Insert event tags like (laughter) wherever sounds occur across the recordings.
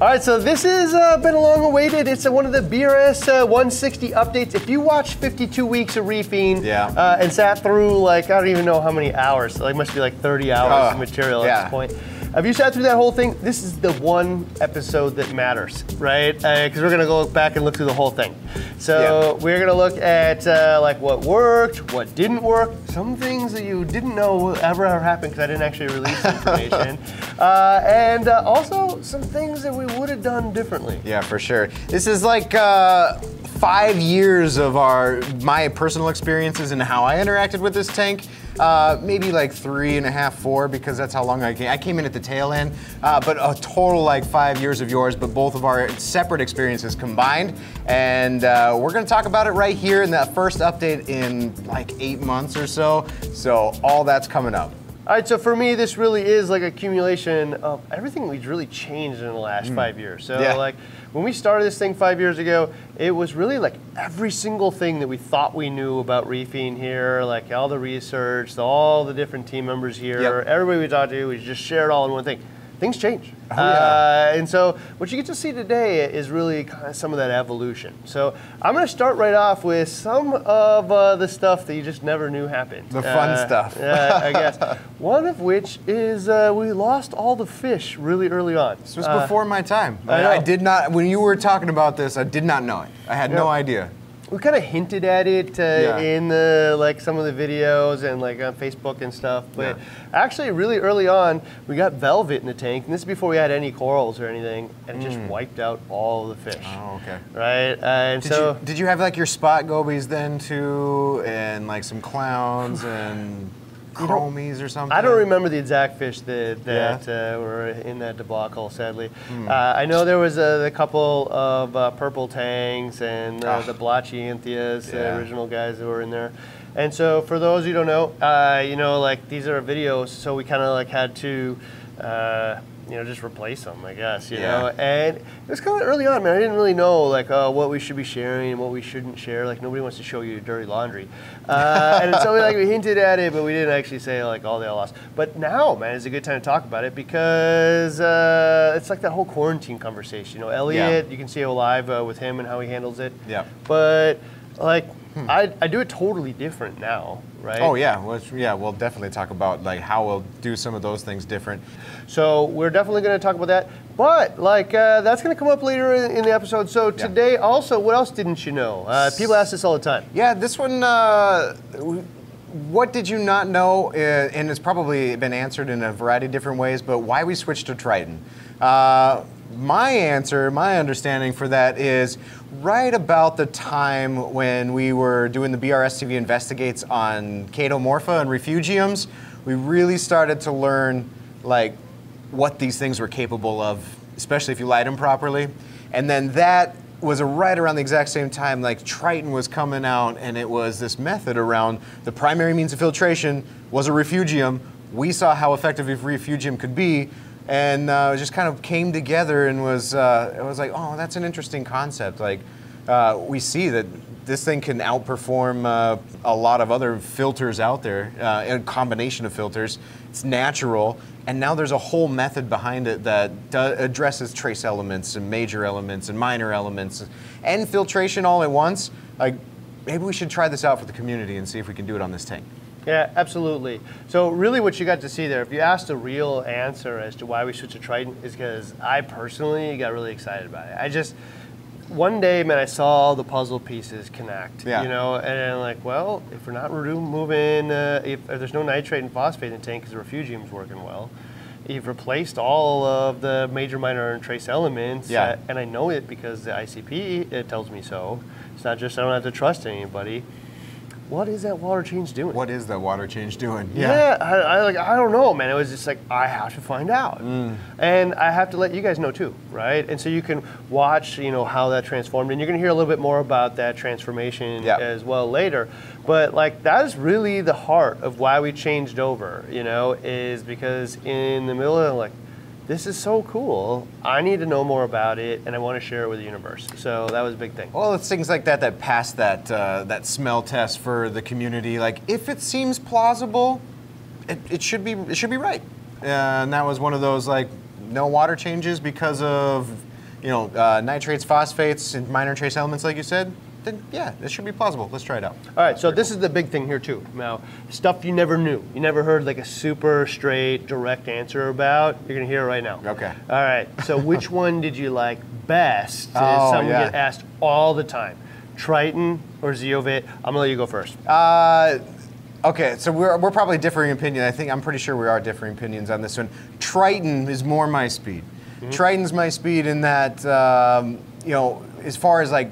All right, so this has uh, been long awaited. It's uh, one of the BRS uh, 160 updates. If you watched 52 weeks of reefing Yeah. uh, and sat through like I don't even know how many hours, like must be like 30 hours of material at this point. Have you sat through that whole thing? This is the one episode that matters, right? Because we're gonna go back and look through the whole thing. So we're gonna look at uh, like what worked, what didn't work, some things that you didn't know will ever happen because I didn't actually release (laughs) information, uh, and uh, also some things that we would have done differently. Yeah, for sure. This is like uh, five years of our my personal experiences and how I interacted with this tank. Uh, maybe like three and a half, four, because that's how long I came. I came in at the tail end, uh, but a total like five years of yours, but both of our separate experiences combined. And uh, we're gonna talk about it right here in that first update in like eight months or so. So all that's coming up. All right, so for me, this really is like accumulation of everything we've really changed in the last five years. So, Yeah. like, when we started this thing five years ago, it was really like every single thing that we thought we knew about reefing here, like all the research, all the different team members here, Yep. everybody we talked to, we just shared all in one thing. Things change. Oh, yeah. Uh, and so, what you get to see today is really kind of some of that evolution. So, I'm going to start right off with some of uh, the stuff that you just never knew happened. The fun Uh, stuff. yeah, I (laughs) guess. One of which is uh, we lost all the fish really early on. This was Uh, before my time. I I, I did not, when you were talking about this, I did not know it. I had no idea. We kind of hinted at it uh, Yeah. in the like some of the videos and like on Facebook and stuff. But Yeah. actually, really early on, we got velvet in the tank, and this is before we had any corals or anything, and it just wiped out all the fish. Mm. Oh, okay. Right, uh, and Did, so you, did you have like your spot gobies then too, and like some clowns and chromies or something? I don't remember the exact fish that, that uh, were in that debacle, sadly. Hmm. Uh, I know there was a, a couple of uh, purple tangs and uh, Ah. the Blotchianthias, the Yeah. original guys that were in there. And so, for those who don't know, uh, you know, like these are videos, so we kind of like had to, uh, you know, just replace them, I guess, you Yeah. know. And it was kind of early on, man. I didn't really know like uh, what we should be sharing and what we shouldn't share. Like nobody wants to show you dirty laundry, uh, and so we like we (laughs) hinted at it, but we didn't actually say like all all lost. But now, man, is a good time to talk about it because uh, it's like that whole quarantine conversation. You know, Elliot, you can see it live uh, with him and how he handles it. Yeah. But like, I, I do it totally different now, right? Oh yeah, well, yeah. We'll definitely talk about like how we'll do some of those things different. So we're definitely going to talk about that. But like uh, that's going to come up later in, in the episode. So Yeah. today, also, what else didn't you know? Uh, people ask this all the time. Yeah, this one. Uh, what did you not know? Uh, and it's probably been answered in a variety of different ways. But why we switched to Triton? My answer, my understanding for that is right about the time when we were doing the BRS TV investigates on Chaetomorpha and refugiums, we really started to learn like what these things were capable of, especially if you light them properly. And then that was right around the exact same time like Triton was coming out and it was this method around the primary means of filtration was a refugium. We saw how effective a refugium could be and uh, just kind of came together and was uh, it was like, oh, that's an interesting concept. Like uh, we see that this thing can outperform uh, a lot of other filters out there, uh, a combination of filters. It's natural, and now there's a whole method behind it that do- addresses trace elements and major elements and minor elements and filtration all at once. Like maybe we should try this out for the community and see if we can do it on this tank. Yeah, absolutely. So really, what you got to see there, if you asked a real answer as to why we switched to Triton, is because I personally got really excited about it. I just one day, man, I saw all the puzzle pieces connect. Yeah. You know, and I'm like, well, if we're not removing, uh, if, if there's no nitrate and phosphate in the tank because the refugium's working well. You've replaced all of the major, minor, and trace elements, Yeah. uh, and I know it because the ICP it tells me so. It's not just I don't have to trust anybody. What is that water change doing? What is that water change doing? Yeah, I, I like I don't know, man. It was just like I have to find out, Mm. and I have to let you guys know too, right? And so you can watch, you know, how that transformed, and you're gonna hear a little bit more about that transformation Yeah. as well later. But like that is really the heart of why we changed over, you know, is because in the middle of like. This is so cool. I need to know more about it, and I want to share it with the universe. So that was a big thing. Well, it's things like that that pass that uh, that smell test for the community. Like, if it seems plausible, it, it should be it should be right. Uh, and that was one of those like no water changes because of you know uh, nitrates, phosphates, and minor trace elements, like you said, then yeah, this should be plausible. Let's try it out. All right, so this is the big thing here too. Now, stuff you never knew. You never heard like a super straight, direct answer about. You're gonna hear it right now. Okay. All right. So (laughs) which one did you like best? Is Oh, something yeah. get asked all the time. Triton or Zeovit? I'm gonna let you go first. Uh, okay, so we're, we're probably differing opinion. I think I'm pretty sure we are differing opinions on this one. Triton is more my speed. Triton's my speed in that um, you know as far as like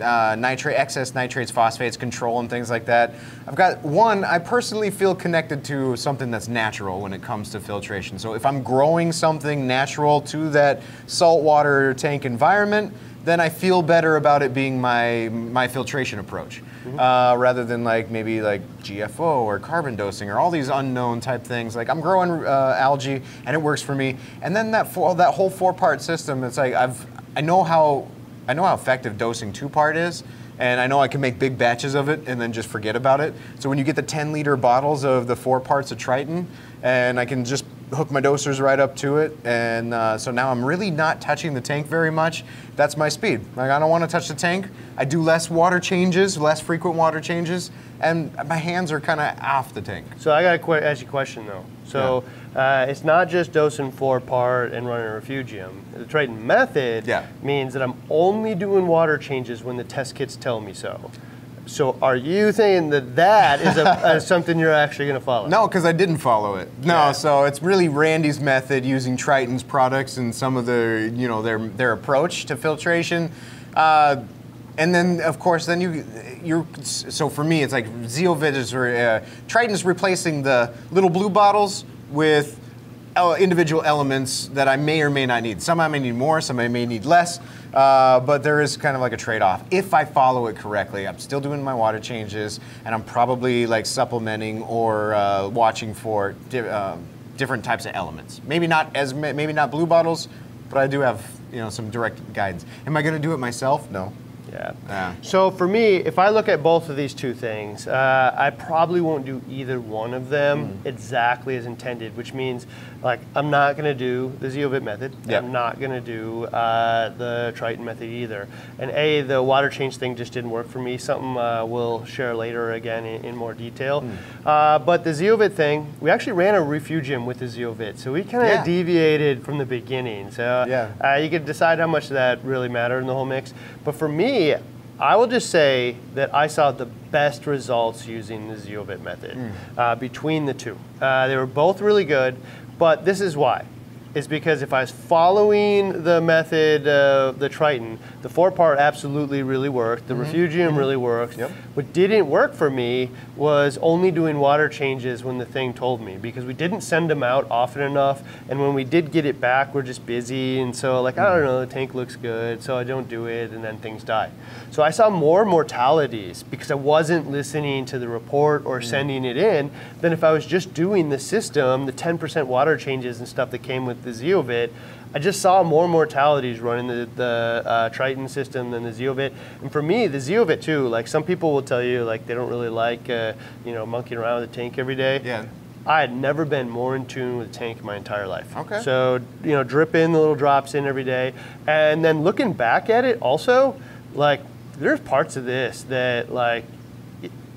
uh, nitrate, excess nitrates, phosphates control, and things like that. I've got one. I personally feel connected to something that's natural when it comes to filtration. So if I'm growing something natural to that saltwater tank environment, then I feel better about it being my my filtration approach, uh, rather than like maybe like GFO or carbon dosing or all these unknown type things. Like I'm growing uh, algae and it works for me, and then that four, that whole four part system. It's like I've I know how I know how effective dosing two part is, and I know I can make big batches of it and then just forget about it. So when you get the 10 liter bottles of the four parts of Triton, and I can just hook my dosers right up to it, and uh, so now I'm really not touching the tank very much. That's my speed. Like I don't want to touch the tank. I do less water changes, less frequent water changes, and my hands are kind of off the tank. So I got to ask you a question though. So uh, it's not just dosing four part and running a refugium. The Triton method Yeah. means that I'm only doing water changes when the test kits tell me so. So are you saying that that is a, (laughs) uh, something you're actually going to follow? No, because I didn't follow it. No, Yeah. so it's really Randy's method using Triton's products and some of their, you know, their their approach to filtration. Uh, and then, of course, then you, you're. So for me, it's like Zeovit is, uh, Triton's replacing the little blue bottles with individual elements that I may or may not need. Some I may need more, some I may need less, uh, but there is kind of like a trade-off. If I follow it correctly, I'm still doing my water changes, and I'm probably like supplementing or uh, watching for di- uh, different types of elements. Maybe not as maybe not blue bottles, but I do have you know some direct guidance. Am I going to do it myself? No. Yeah. Yeah. So for me, if I look at both of these two things, uh, I probably won't do either one of them Mm. exactly as intended, which means like I'm not going to do the Zeovit method. and Yep. I'm not going to do uh, the Triton method either. And A, the water change thing just didn't work for me. Something uh, we'll share later again in, in more detail. Mm. Uh, but the Zeovit thing, we actually ran a refugium with the Zeovit, so we kind of Yeah. deviated from the beginning. So Yeah. uh, you could decide how much that really mattered in the whole mix. But for me, I will just say that I saw the best results using the Zeovit method uh, between the two. Uh, they were both really good, but this is why. Is because if I was following the method, uh, the Triton, the four part absolutely really worked. The mm-hmm. refugium mm-hmm. really worked. Yep. What didn't work for me was only doing water changes when the thing told me because we didn't send them out often enough. And when we did get it back, we're just busy. And so, like, I don't mm-hmm. know, the tank looks good, so I don't do it, and then things die. So I saw more mortalities because I wasn't listening to the report or sending it in than if I was just doing the system, the 10% water changes and stuff that came with the Zeovit. I just saw more mortalities running the, the uh, Triton system than the Zeovit. And for me, the Zeovit too, like some people will tell you like they don't really like, uh, you know, monkeying around with the tank every day. Yeah. I had never been more in tune with the tank my entire life. Okay. So, you know, drip in the little drops in every day. And then looking back at it also, like, there's parts of this that, like,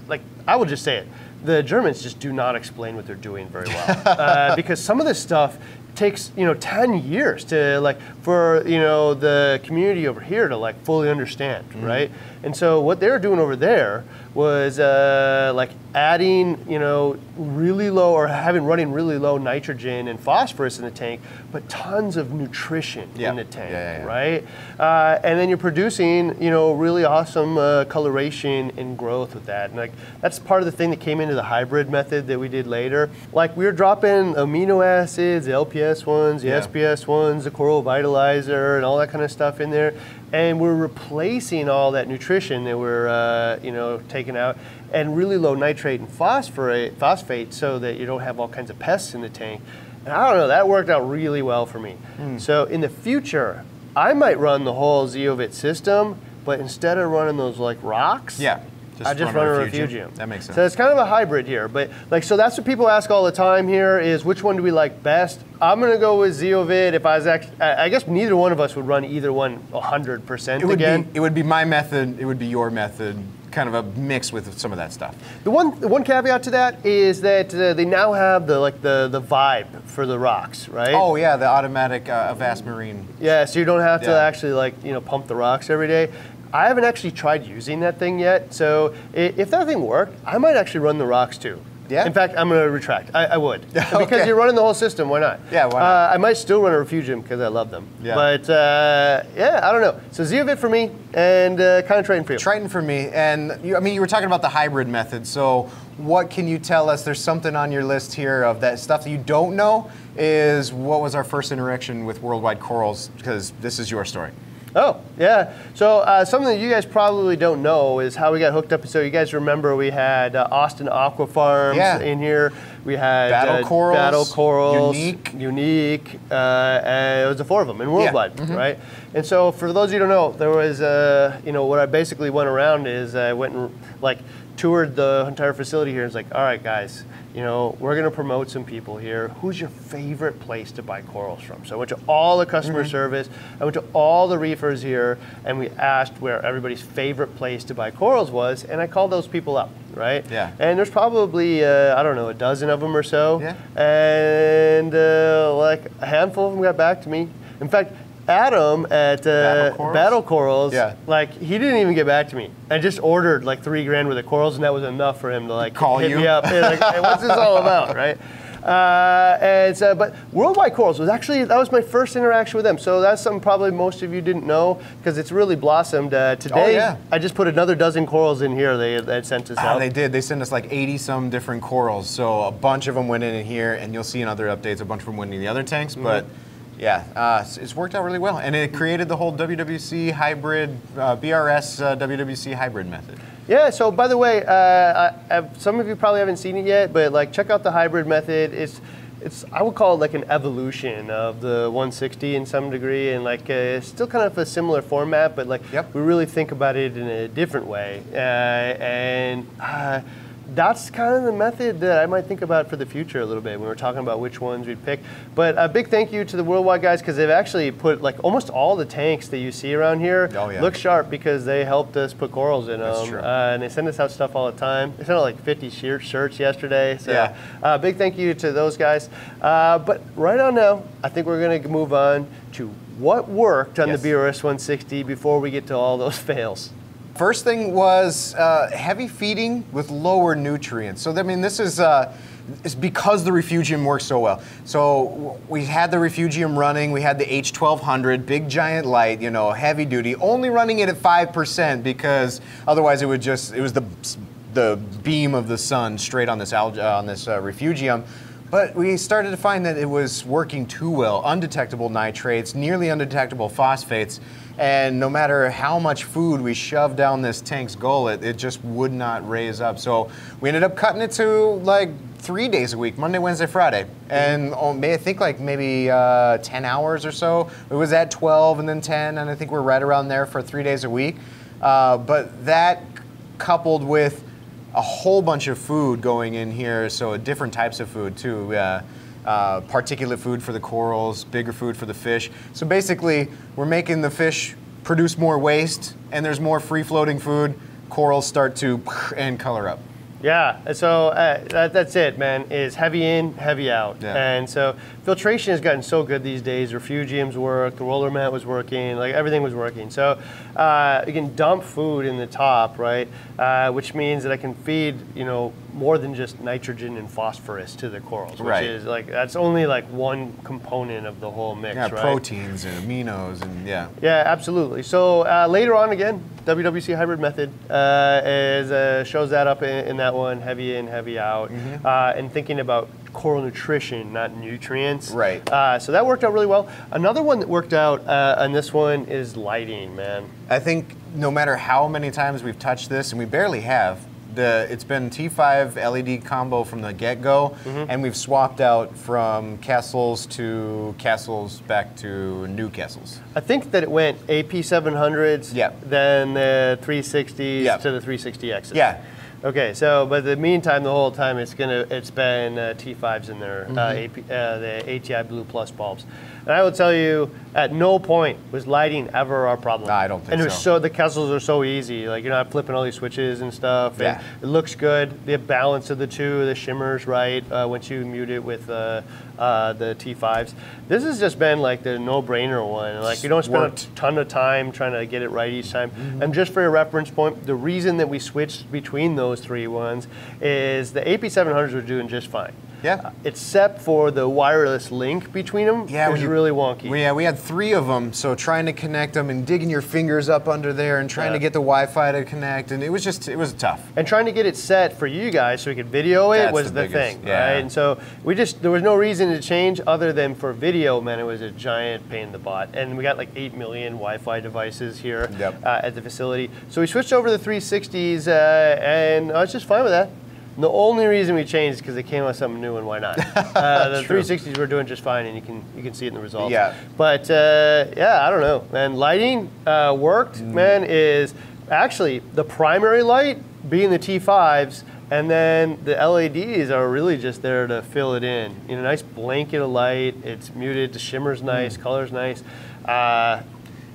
like I will just say it. The Germans just do not explain what they're doing very well (laughs) uh, because some of this stuff takes you know 10 years to like for you know the community over here to like fully understand mm-hmm. right? And so what they're doing over there was uh, like adding you know really low or having running really low nitrogen and phosphorus in the tank but tons of nutrition Yeah. in the tank Yeah, yeah, yeah. right? Uh, and then you're producing you know really awesome uh, coloration and growth with that. And like that's part of the thing that came into the hybrid method that we did later. Like we were dropping amino acids the lps ones the sps ones the coral vitalizer and all that kind of stuff in there and we're replacing all that nutrition that we're uh, you know taking out and really low nitrate and phosphorate phosphate so that you don't have all kinds of pests in the tank. And i don't know that worked out really well for me. So in the future i might run the whole zeovit system but instead of running those like rocks Yeah. Just I just run run, a refugium? refugium. That makes sense. So it's kind of a hybrid here, but like so that's what people ask all the time here is which one do we like best? I'm gonna go with Zeovit. If I was actually, I guess neither one of us would run either one 100 percent It would again. be it would be my method. It would be your method. Kind of a mix with some of that stuff. The one the one caveat to that is that uh, they now have the like the the vibe for the rocks, right? Oh yeah, the automatic uh, Avast Marine. Yeah, so you don't have to Yeah. actually like you know pump the rocks every day. I haven't actually tried using that thing yet, so if that thing worked, I might actually run the rocks too. Yeah? In fact, I'm going to retract. I, I would (laughs) because you're running the whole system. Why not? Yeah, why not? Uh, I might still run a refugium because I love them. Yeah. But uh, yeah, I don't know. So Zeovit for me, and uh, kind of Triton for you. Triton for me, and you, I mean, you were talking about the hybrid method. So, what can you tell us? There's something on your list here of that stuff that you don't know. Is what was our first interaction with Worldwide Corals? Because this is your story. Oh, yeah. So uh, something that you guys probably don't know is how we got hooked up. So you guys remember we had uh, Austin Aqua Farms Yeah. in here. We had Battle uh, Corals, Battle Corals, Unique. Unique, uh, and it was the four of them in Worldwide, right? And so for those of you who don't know, there was, uh, you know, what I basically went around is I went and like toured the entire facility here. It's like, all right, guys, you know, we're going to promote some people here. Who's your favorite place to buy corals from? So I went to all the customer Mm-hmm. service. I went to all the reefers here, and we asked where everybody's favorite place to buy corals was, and I called those people up, right? Yeah. And there's probably uh, I don't know a dozen of them or so. Yeah. And uh, like a handful of them got back to me. In fact. Adam at uh, Battle Corals? Battle Corals, Yeah. like he didn't even get back to me. I just ordered like three grand worth of corals, and that was enough for him to like Call hit you? me up. And, like, hey, what's this all about, (laughs) right? Uh, and so, but Worldwide Corals was actually that was my first interaction with them. So that's something probably most of you didn't know because it's really blossomed. Uh, today, Oh, yeah. I just put another dozen corals in here. They had sent us Ah, out. they did. They sent us like 80 some different corals. So a bunch of them went in here, and you'll see in other updates a bunch of them went in the other tanks. But yeah, uh, it's- worked out really well, and it created the whole WWC hybrid, uh, BRS uh, WWC hybrid method. Yeah. So by the way, uh, I, I, some of you probably haven't seen it yet, but like check out the hybrid method. It's it's I would call it like an evolution of the 160 in some degree, and like uh, it's still kind of a similar format, but like Yep. we really think about it in a different way, uh, and. Uh, that's kind of the method that I might think about for the future a little bit when we're talking about which ones we'd pick. But a big thank you to the Worldwide guys because they've actually put like almost all the tanks that you see around here Oh, yeah. look sharp because they helped us put corals in them. That's true. Uh, and they send us out stuff all the time. They sent out like 50 shirts yesterday. So Yeah. uh, big thank you to those guys. Uh, but right on now, I think we're going to move on to what worked on Yes. the BRS 160 before we get to all those (laughs) fails. First thing was uh, heavy feeding with lower nutrients. So I mean, this is uh, it's because the refugium works so well. So we had the refugium running. We had the H1200, big giant light, you know, heavy duty. Only running it at five percent because otherwise it would just it was the the beam of the sun straight on this algae on this uh, refugium. But we started to find that it was working too well. Undetectable nitrates, nearly undetectable phosphates, and no matter how much food we shoved down this tank's gullet, it just would not raise up. So we ended up cutting it to like three days a week Monday, Wednesday, Friday. And oh, I think like maybe uh, 10 hours or so. It was at 12 and then 10, and I think we're right around there for three days a week. Uh, but that coupled with a whole bunch of food going in here, so different types of food too. Uh, uh, particulate food for the corals, bigger food for the fish. So basically, we're making the fish produce more waste, and there's more free floating food. Corals start to and color up. Yeah, so uh, that, that's it, man. Is heavy in, heavy out, Yeah. and so filtration has gotten so good these days. Refugiums work, the roller mat was working, like everything was working. So uh, you can dump food in the top, right? Uh, which means that I can feed, you know, more than just nitrogen and phosphorus to the corals, which Right. is like that's only like one component of the whole mix, Yeah, right? proteins and aminos and yeah. Yeah, absolutely. So uh, later on, again, WWC hybrid method uh, is uh, shows that up in, in that one, heavy in, heavy out, Mm-hmm. uh, and thinking about coral nutrition, not nutrients. Right. Uh, so that worked out really well. Another one that worked out uh, on this one is lighting, man. I think no matter how many times we've touched this, and we barely have, The it's been T5 LED combo from the get-go, Mm-hmm. and we've swapped out from Kessils to Kessils back to new Kessils. I think that it went AP 700s, Yeah. then the 360s Yeah. to the 360Xs. Yeah. Okay, so but the meantime, the whole time it's gonna it's been uh, T5s in there, uh, AP, uh, the ATI Blue Plus bulbs, and I will tell you, at no point was lighting ever our problem. No, I don't think And it was so. so the Kessils are so easy, like you're not flipping all these switches and stuff. And Yeah. it looks good. The balance of the two, the shimmers right uh, once you mute it with uh, uh, the T5s. This has just been like the no-brainer one. Like you don't spend Worked. a ton of time trying to get it right each time. And just for a reference point, the reason that we switched between those three ones is the AP700s were doing just fine. Yeah. Except for the wireless link between them Yeah, was we- really wonky. We, yeah, we had three of them, so trying to connect them and digging your fingers up under there and trying Yeah. to get the Wi-Fi to connect, and it was just it was tough. and trying to get it set for you guys so we could video it That's was the the, biggest, thing, yeah. right? And so we just there was no reason to change other than for video, man, it was a giant pain in the butt. And we got like eight million Wi-Fi devices here Yep. uh, at the facility, so we switched over to the 360s, uh, and I was just fine with that. The only reason we changed is because they came out with something new, and why not? (laughs) Uh, the True. 360s were doing just fine, and you can you can see it in the results. Yeah. But uh, yeah, I don't know, And Lighting uh, worked, Mm. man. Is actually the primary light being the T5s, and then the LEDs are really just there to fill it in. You know, nice blanket of light. It's muted. The shimmer's Mm. nice. Color's nice.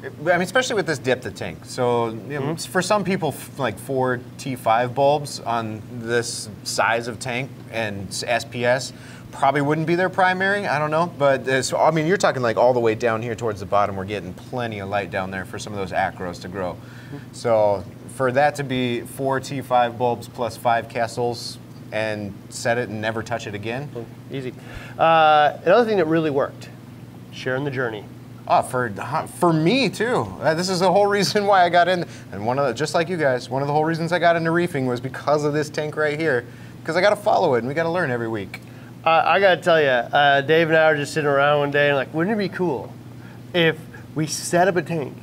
I mean, especially with this dip the tank. So you know, for some people, like four T5 bulbs on this size of tank and SPS probably wouldn't be their primary. I don't know, but so, I mean, you're talking like all the way down here towards the bottom. We're getting plenty of light down there for some of those acros to grow. So for that to be four T5 bulbs plus five Kessils and set it and never touch it again. easy. Uh, another thing that really worked: sharing the journey. Oh, for for me too. Uh, this is the whole reason why I got in, and one of the, just like you guys, one of the whole reasons I got into reefing was because of this tank right here, because I got to follow it and we got to learn every week. Uh, I gotta tell you, uh, Dave and I were just sitting around one day and like, wouldn't it be cool if we set up a tank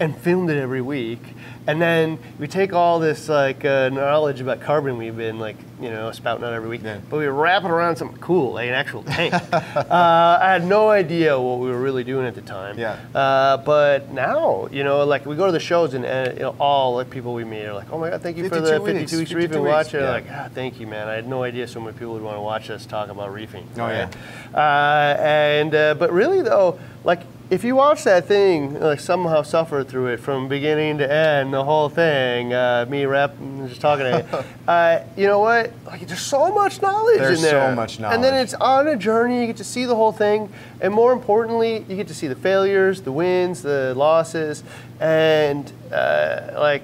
and filmed it every week, and then we take all this like uh, knowledge about carbon we've been like, you know, spouting out every week, Yeah. but we wrap it around something cool, like an actual tank. (laughs) uh, I had no idea what we were really doing at the time. Yeah. Uh, but now, you know, like we go to the shows and, uh, you know, all the people we meet are like, oh my god, thank you for the 52 weeks 52 reefing weeks, watch. And yeah. like, ah, thank you, man. I had no idea so many people would want to watch us talk about reefing. Oh, yeah. Uh, and uh, but really though, like if you watch that thing, like somehow suffer through it from beginning to end, the whole thing, uh, me rep, just talking to you, (laughs) uh, you know what? Like there's so much knowledge There's in there. There's so much knowledge. And then it's on a journey. You get to see the whole thing, and more importantly, you get to see the failures, the wins, the losses, and uh, like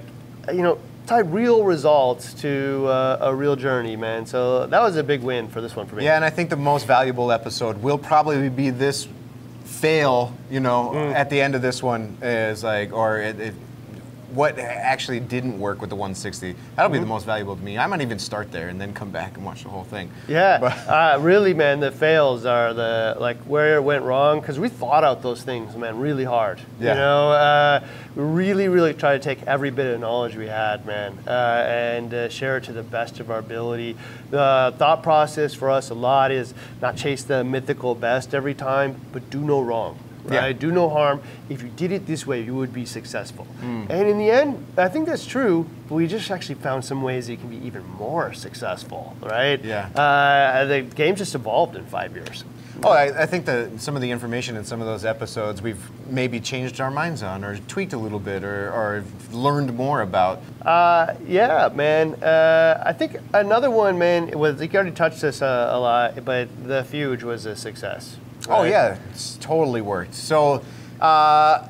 you know. Tie real results to uh, a real journey, man. So that was a big win for this one for me. Yeah, and I think the most valuable episode will probably be this fail. You know, at the end of this one is like, or it, it, what actually didn't work with the 160. That'll be the most valuable to me. I might even start there and then come back and watch the whole thing. Yeah, But- (laughs) uh, really, man. The fails are the like where it went wrong because we thought out those things, man, really hard. Yeah. You know, uh, we really, really try to take every bit of knowledge we had, man, uh, and uh, share it to the best of our ability. The thought process for us a lot is not chase the mythical best every time, but do no wrong. Yeah. Do no harm. If you did it this way, you would be successful. Hmm. And in the end, I think that's true. But we just actually found some ways that you can be even more successful, right? Yeah. Uh, the game just evolved in five years. Oh, I, I think that some of the information in some of those episodes we've maybe changed our minds on, or tweaked a little bit, or, or learned more about. Uh, yeah, man. Uh, I think another one, man, it was you already touched this uh, a lot, but the Fuge was a success. Oh right? yeah, it's totally worked. So, uh,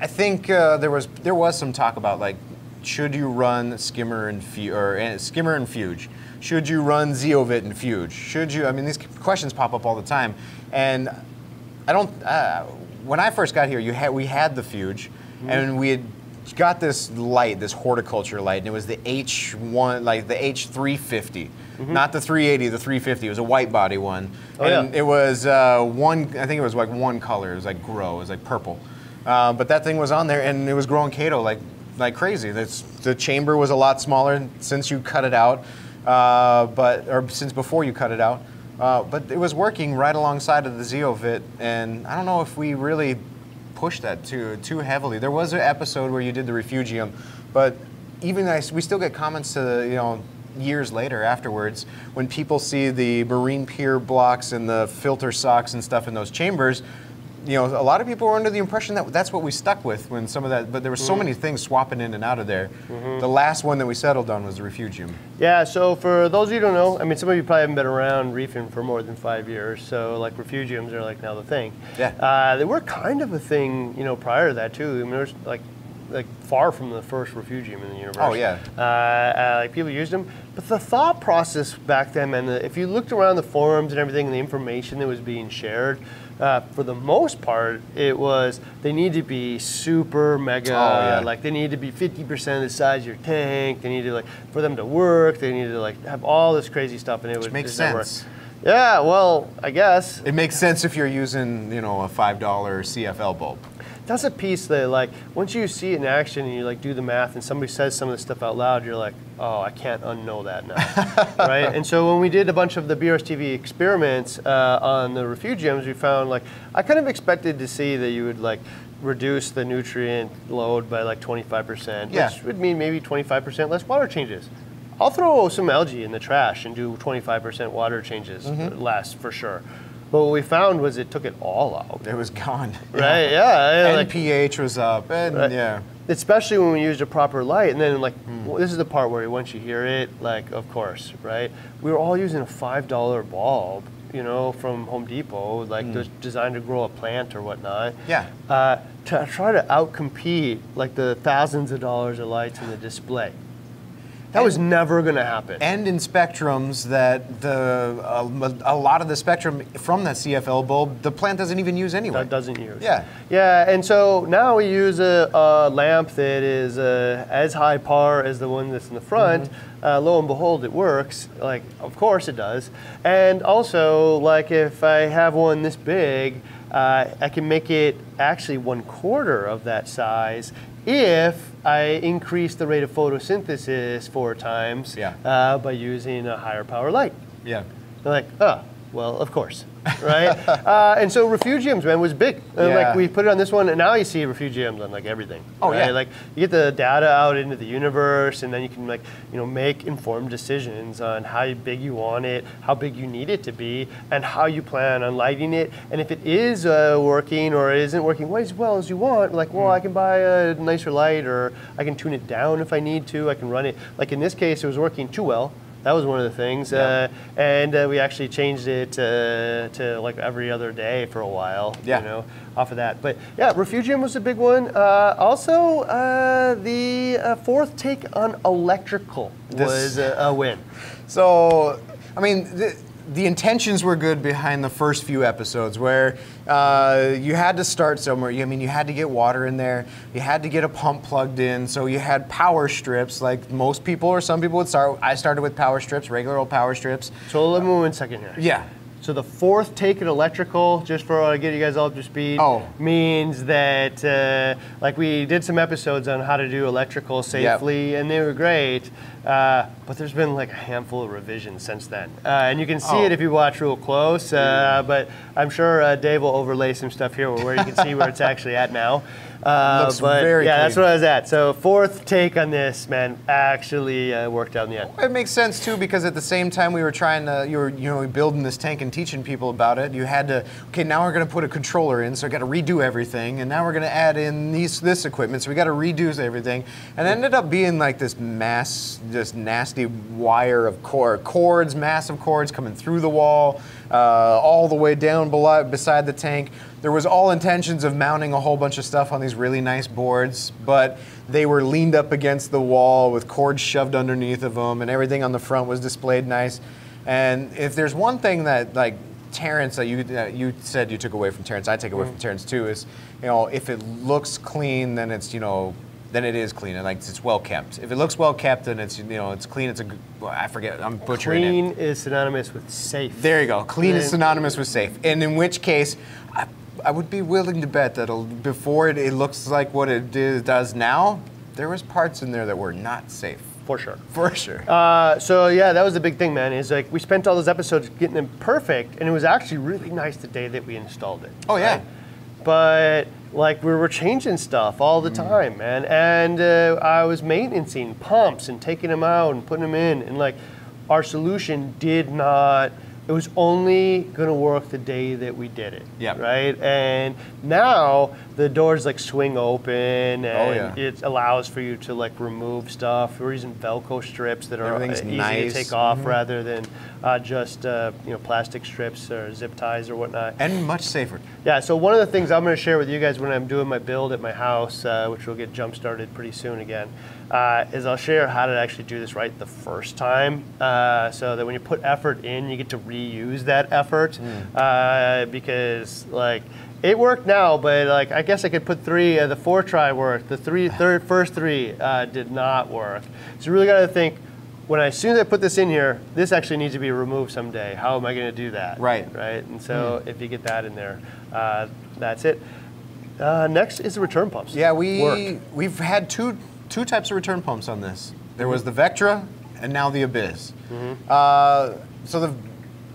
I think uh, there was there was some talk about like, should you run skimmer and Fu- or uh, skimmer and fuge? Should you run Zeovit and fuge? Should you? I mean, these questions pop up all the time, and I don't. Uh, when I first got here, you had we had the fuge, and we had got this light, this horticulture light, and it was the H1, like the H350, not the 380, the 350. It was a white body one, Oh, and yeah. it was uh, one. I think it was like one color. It was like grow. It was like purple, uh, but that thing was on there, and it was growing Chaeto like like crazy. That's, the chamber was a lot smaller since you cut it out, uh, but or since before you cut it out. Uh, but it was working right alongside of the Zeovit, and I don't know if we really pushed that too too heavily. There was an episode where you did the refugium, but even I, we still get comments to the, you know years later afterwards when people see the MarinePure blocks and the filter socks and stuff in those chambers you know a lot of people were under the impression that that's what we stuck with when some of that but there were so Mm-hmm. many things swapping in and out of there the last one that we settled on was the refugium Yeah, so for those of you who don't know, I mean, some of you probably haven't been around reefing for more than five years, so like refugiums are like now the thing. Yeah. Uh, they were kind of a thing, you know, prior to that too. I mean, there's like, like far from the first refugium in the universe. Oh, yeah. Uh, uh, like people used them, but the thought process back then, and the, if you looked around the forums and everything, and the information that was being shared. Uh, for the most part, it was they need to be super mega, Oh, yeah. like they need to be 50% of the size of your tank. They need to like for them to work. They need to like have all this crazy stuff, and it would makes sense. Yeah, well, I guess it makes sense if you're using you know a five dollar cfl bulb that's a piece that like once you see it in action and you like do the math and somebody says some of the stuff out loud, you're like, oh, I can't unknow that now, (laughs) right? And so when we did a bunch of the BRS-TV experiments uh, on the refugiums, we found like I kind of expected to see that you would like reduce the nutrient load by like 25%, Yeah. which would mean maybe 25% less water changes. I'll throw some algae in the trash and do 25% water changes Mm-hmm. less for sure. But what we found was it took it all out. it was gone (laughs) Right? Yeah. yeah, like- NPH was up and Right. yeah especially when we used a proper light and then like Hmm. w- this is the part where once you hear it like of course right we were all using a five dollar bulb you know from home depot like that's designed to grow a plant or whatnot. Yeah. uh, to try to outcompete like the thousands of dollars of lights in the display that was never going to happen and in spectrums that the a, a lot of the spectrum from that CFL bulb the plant doesn't even use anyway. that doesn't use. Yeah. Yeah, and so now we use a, a lamp that is uh, as high power as the one that's in the front. Mm-hmm. Uh, lo and behold, it works. Like, of course it does. And also, like, if I have one this big, uh, I can make it actually one quarter of that size if I increase the rate of photosynthesis four times Yeah. uh, by using a higher power light. Yeah. They're like, oh, well, of course, right? (laughs) uh, and so refugiums, man, was big. And Yeah. Like we put it on this one, and now you see refugiums on like everything. Oh, right? yeah. Like you get the data out into the universe, and then you can like you know make informed decisions on how big you want it, how big you need it to be, and how you plan on lighting it. And if it is uh, working or it isn't working as well as you want, like, well, Hmm. I can buy a nicer light, or I can tune it down if I need to. I can run it. Like in this case, it was working too well. That was one of the things, uh, and uh, we actually changed it uh, to like every other day for a while. Yeah. You know, off of that. But yeah, Refugium was a big one. Uh, also, uh, the uh, fourth take on electrical This- was a, a win. So, I mean, the, the intentions were good behind the first few episodes where uh, you had to start somewhere. I mean, you had to get water in there, you had to get a pump plugged in, so you had power strips like most people or some people would start. I started with power strips, regular old power strips. So let me move one second here. Yeah. So the fourth take in electrical, just for uh, get you guys all up to speed, Oh. means that uh, like we did some episodes on how to do electrical safely, and they were great. Uh, but there's been like a handful of revisions since then, uh, and you can see Oh. it if you watch real close. Uh, but I'm sure uh, Dave will overlay some stuff here where you can see where it's (laughs) actually at now. Uh, Looks but very yeah, that's what I was at. So fourth take on this, man, actually uh, worked out in the end. It makes sense too because at the same time we were trying to you were you know building this tank and teaching people about it. You had to okay now we're going to put a controller in, so I got to redo everything, and now we're going to add in these this equipment, so we got to redo everything, and it ended up being like this mass, just nasty wire of cord cords, massive cords coming through the wall, uh, all the way down below beside the tank. There was all intentions of mounting a whole bunch of stuff on these really nice boards, but they were leaned up against the wall with cords shoved underneath of them, and everything on the front was displayed nice. And if there's one thing that like Terrence that you that you said you took away from Terrence, I take away from Terrence too, is you know if it looks clean, then it's you know then it is clean and like it's well kept. If it looks well kept, then it's you know it's clean. It's a well, I forget I'm butchering it. Clean is synonymous with safe. There you go. Clean is synonymous with safe. And in which case, I, I would be willing to bet that before it, it looks like what it do- does now, there was parts in there that were not safe. for sure. For sure. Uh, so yeah, that was the big thing, man. Is like we spent all those episodes getting them perfect, and it was actually really nice the day that we installed it. Oh, yeah. right? But like we were changing stuff all the time, man, and uh, I was maintaining pumps and taking them out and putting them in, and like our solution did not. It was only going to work the day that we did it. Yep. Right. And now the doors like swing open, and Oh, yeah. it allows for you to like remove stuff. We're using Velcro strips that are uh, easy nice. to take off Mhm. rather than uh, just uh, you know plastic strips or zip ties or whatnot. and much safer. Yeah, so one of the things I'm going to share with you guys when I'm doing my build at my house, uh, which will get jump started pretty soon again, uh, is I'll share how to actually do this right the first time, uh, so that when you put effort in, you get to reuse that effort, uh, because like. It worked now, but like I guess I could put three. Uh, the four try worked. The three, third, first three uh, did not work. So you really got to think when I, as soon as I put this in here, this actually needs to be removed someday. How am I going to do that? Right. Right. And so if you get that in there, uh, that's it. Uh, next is the return pumps. Yeah, we Work. we've had two two types of return pumps on this. There was the Vectra and now the Abyzz. Uh, so the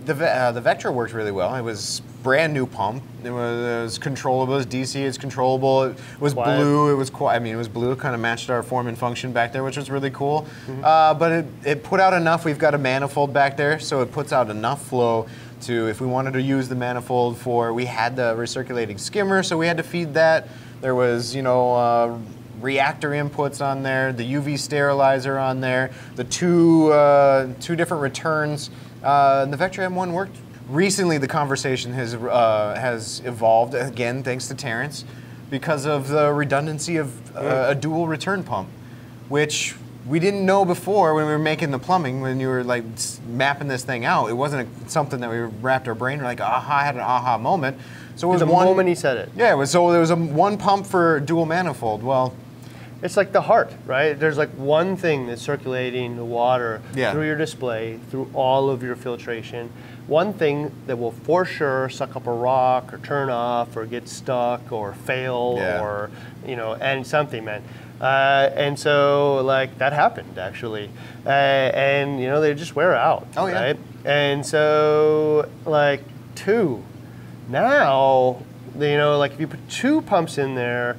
the uh, the Vectra worked really well. It was brand new pump. It was, it was controllable. It was DC. It's controllable. It was Quiet. blue. It was quiet. I mean, it was blue. It kind of matched our form and function back there, which was really cool. Uh, but it, it put out enough. We've got a manifold back there, so it puts out enough flow to if we wanted to use the manifold for. We had the recirculating skimmer, so we had to feed that. There was, you know. Uh, reactor inputs on there, the UV sterilizer on there, the two uh, two different returns. Uh, and the Vectra M1 worked. Recently, the conversation has uh, has evolved again, thanks to Terrence, because of the redundancy of uh, a dual return pump, which we didn't know before when we were making the plumbing. When you were like mapping this thing out, it wasn't a, something that we wrapped our brain like aha I had an aha moment. So it was The one moment he said it. yeah, it was, so there was a one pump for dual manifold. Well, It's like the heart, right? There's like one thing that's circulating the water Yeah. through your display, through all of your filtration. One thing that will for sure suck up a rock or turn off or get stuck or fail Yeah. or, you know, and something, man. Uh, and so, like, that happened actually. Uh, and, you know, they just wear out. Oh, yeah. Right? And so, like, two. Now, you know, like if you put two pumps in there,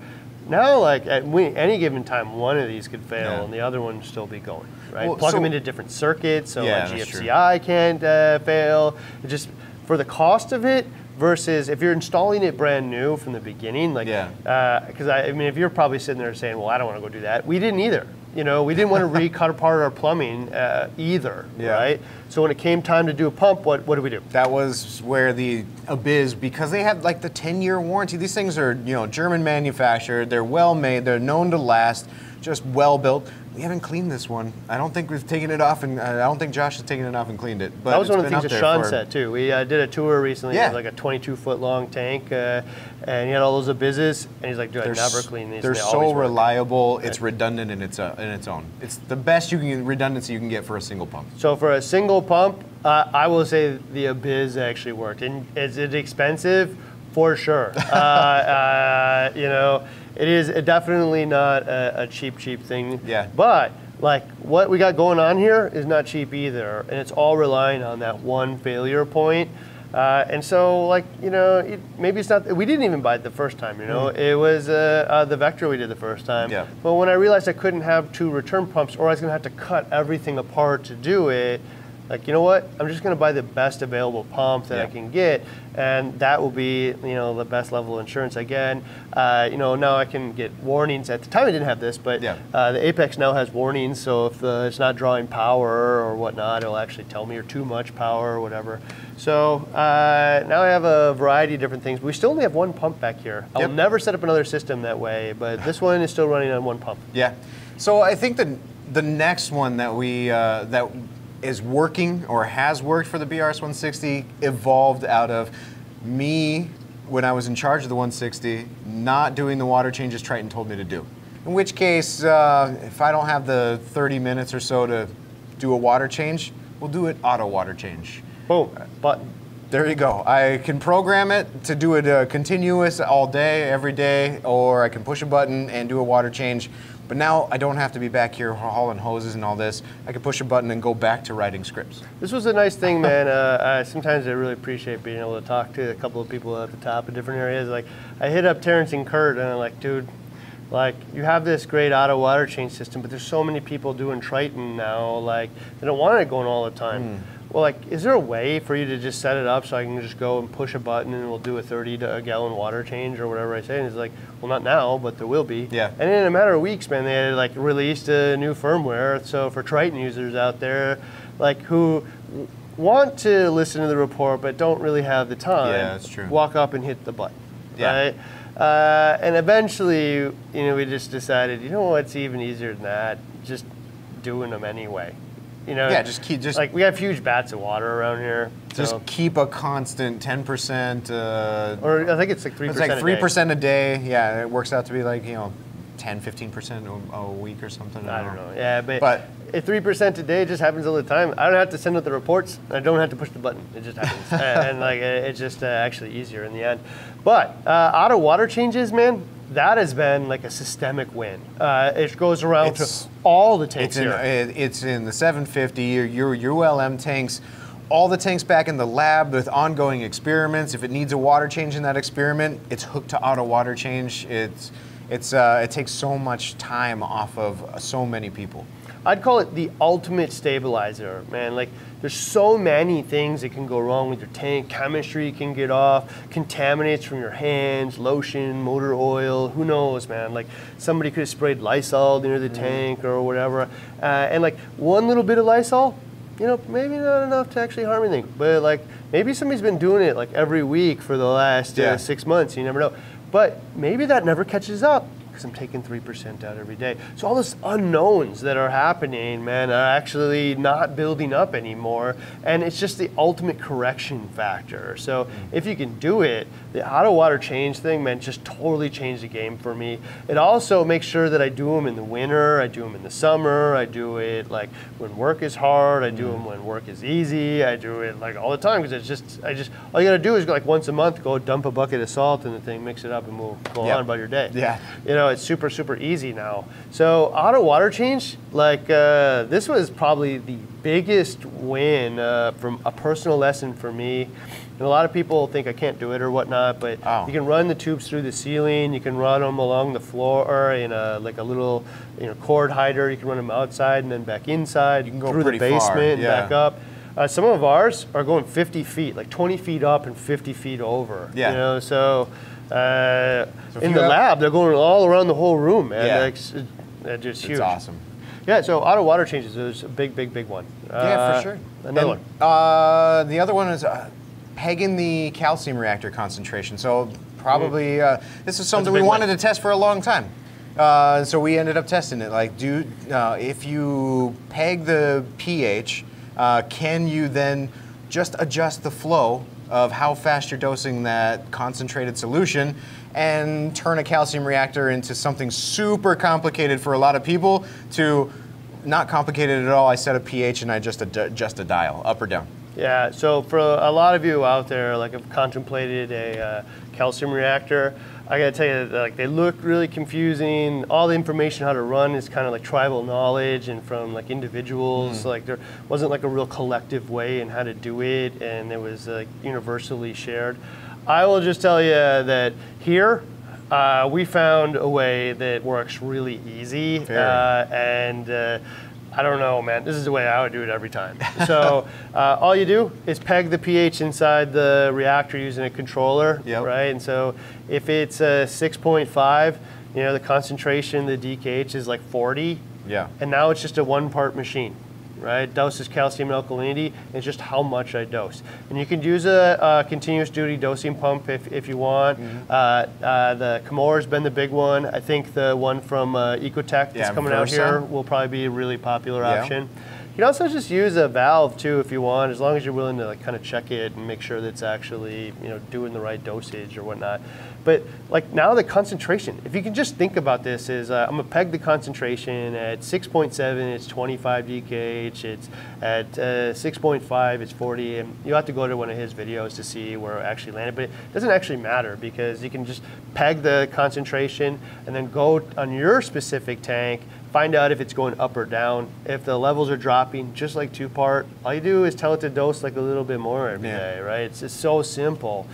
now like at any given time, one of these could fail Yeah. and the other one would still be going. Right? Well, Plug them into different circuits, so Yeah, like. GFCI can't uh, fail. It just for the cost of it versus if you're installing it brand new from the beginning, like Yeah. because I, I mean, if you're probably sitting there saying, "Well, I don't want to go do that," we didn't either. You know, we didn't want to (laughs) recut apart our plumbing uh, either, Yeah. right? So when it came time to do a pump, what what did we do? that was where the Abyzz, because they had like the 10 year warranty, these things are, you know, German manufactured, they're well made, they're known to last, just well built. We haven't cleaned this one. I don't think we've taken it off, and uh, I don't think Josh has taken it off and cleaned it. But that was one of the things that Sean for- said too. We uh, did a tour recently Yeah. like a 22 foot long tank, uh, and he had all those abyzzes, and he's like, "Dude, I They're, never clean these." they're they so always work." reliable. It's Right. redundant in its uh, in its own. It's the best you can redundancy you can get for a single pump. So for a single pump, uh, I will say the Abyzz actually worked. And is it expensive? For sure. (laughs) uh, uh, you know, it is definitely not a, a cheap, cheap thing. Yeah. But like what we got going on here is not cheap either, and it's all relying on that one failure point. Uh, and so, like you know, it, maybe it's not. We didn't even buy it the first time. You know, it was uh, uh, the Vectra we did the first time. Yeah. But when I realized I couldn't have two return pumps, or I was going to have to cut everything apart to do it, like you know what? I'm just going to buy the best available pump that I can get, and that will be you know the best level of insurance again. Uh, you know now I can get warnings. At the time I didn't have this, but Yeah. uh, the Apex now has warnings. So if the, it's not drawing power or whatnot, it'll actually tell me or too much power or whatever. So uh, now I have a variety of different things. We still only have one pump back here. I'll never set up another system that way, but this one is still running on one pump. Yeah. So I think the the next one that we uh, that is working or has worked for the BRS 160 evolved out of me when I was in charge of the 160 not doing the water changes Triton told me to do. In which case, uh, if I don't have the 30 minutes or so to do a water change, we'll do it auto water change. Boom, button. there you go. I can program it to do it uh, continuous all day, every day, or I can push a button and do a water change. But now I don't have to be back here hauling hoses and all this. I can push a button and go back to writing scripts. This was a nice thing, man. Uh, uh, sometimes I really appreciate being able to talk to a couple of people at the top of different areas. Like, I hit up Terrence and Kurt, and I'm like, dude, like you have this great auto water change system, but there's so many people doing Triton now. Like, they don't want it going all the time. Hmm. Well, like, is there a way for you to just set it up so I can just go and push a button and we'll do a 30 to- gallon water change or whatever I say? And he's like, well, not now, but there will be. Yeah. And in a matter of weeks, man, they had like released a new firmware. So for Triton users out there, like who want to listen to the report but don't really have the time, Yeah, that's true. walk up and hit the button. Yeah. Right? Uh, and eventually, you know, we just decided, you know what's even easier than that? Just doing them anyway. You know, Yeah, just keep- just- like we have huge bats of water around here. Just keep a constant 10%. Uh, or I think it's like three it's percent. like 3% a day. Yeah, it works out to be like, you know, 10, 15% a, a week or something. I don't know. Yeah, but, But- if three percent a day just happens all the time, I don't have to send out the reports. I don't have to push the button. It just happens, (laughs) and, and, like it- it's just uh, actually easier in the end. But uh, auto water changes, man, that has been like a systemic win. Uh, it goes around It's- to all the tanks It's in, here. it- it's in the 750, your, your ULM tanks, all the tanks back in the lab with ongoing experiments. If it needs a water change in that experiment, it's hooked to auto water change. It's, it's, uh, it takes so much time off of so many people. I'd call it the ultimate stabilizer, man. Like, there's so many things that can go wrong with your tank. Chemistry can get off, contaminants from your hands, lotion, motor oil, who knows, man. Like, somebody could have sprayed Lysol near the tank or whatever. Uh, and, like, one little bit of Lysol, you know, maybe not enough to actually harm anything. But, like, maybe somebody's been doing it, like, every week for the last Yeah. uh, six months. You never know. But maybe that never catches up because I'm taking 3% out every day. So all those unknowns that are happening, man, are actually not building up anymore. And it's just the ultimate correction factor. So mm. if you can do it, the auto water change thing, man, just totally changed the game for me. It also makes sure that I do them in the winter, I do them in the summer, I do it like when work is hard, I do them mm. when work is easy, I do it like all the time because it's just, I just, all you gotta do is like once a month go dump a bucket of salt in the thing, mix it up, and we'll go Yep. on about your day. Yeah. You know, it's super, super easy now. So auto water change, like uh, this was probably the biggest win uh, from a personal lesson for me. And a lot of people think I can't do it or whatnot, but Oh. you can run the tubes through the ceiling. You can run them along the floor in a like a little you know cord hider. You can run them outside and then back inside. You can go through the far, basement and back up. Uh, some of ours are going 50 feet, like 20 feet up and 50 feet over. Yeah. You know, so. Uh, So in the lab, they're going all around the whole room, man. Yeah. Like, it's, it's just huge. It's awesome. Yeah, so auto water changes is a big, big, big one. Yeah, Uh, for sure. Another one. Uh, the other one is uh, pegging the calcium reactor concentration. So probably uh, this is something we wanted one. to test for a long time. Uh, so we ended up testing it. Like, do uh, if you peg the pH, uh, can you then just adjust the flow of how fast you're dosing that concentrated solution and turn a calcium reactor into something super complicated for a lot of people to not complicated at all. I set a pH and I just ad- adjust a dial up or down. Yeah, so for a lot of you out there, like have contemplated a uh, calcium reactor, I gotta tell you, like they look really confusing. All the information how to run is kind of like tribal knowledge and from like individuals. Like there wasn't like a real collective way in how to do it, and it was like universally shared. I will just tell you that here. Uh, we found a way that works really easy, uh, and uh, I don't know, man. This is the way I would do it every time. So (laughs) uh, all you do is peg the pH inside the reactor using a controller, Yep. right? And so if it's uh, 6.5, you know the concentration, the DKH is like 40, Yeah. and now it's just a one-part machine, right? Doses calcium and alkalinity. And just how much I dose, and you can use a, a continuous duty dosing pump if, if you want. Mm-hmm. Uh, uh, the been the big one. I think the one from uh, Ecotech that's Yeah, coming out here will probably be a really popular Yeah. option. You can also just use a valve too if you want, as long as you're willing to like kind of check it and make sure that it's actually you know doing the right dosage or whatnot. But like now the concentration, if you can just think about this is uh, I'm gonna peg the concentration at 6.7, it's 25 DKH, it's at uh, 6.5, it's 40, and you have to go to one of his videos to see where it actually landed, but it doesn't actually matter because you can just peg the concentration and then go on your specific tank, find out if it's going up or down. If the levels are dropping, just like two part, all you do is tell it to dose like a little bit more every Yeah. day, right? It's just so simple.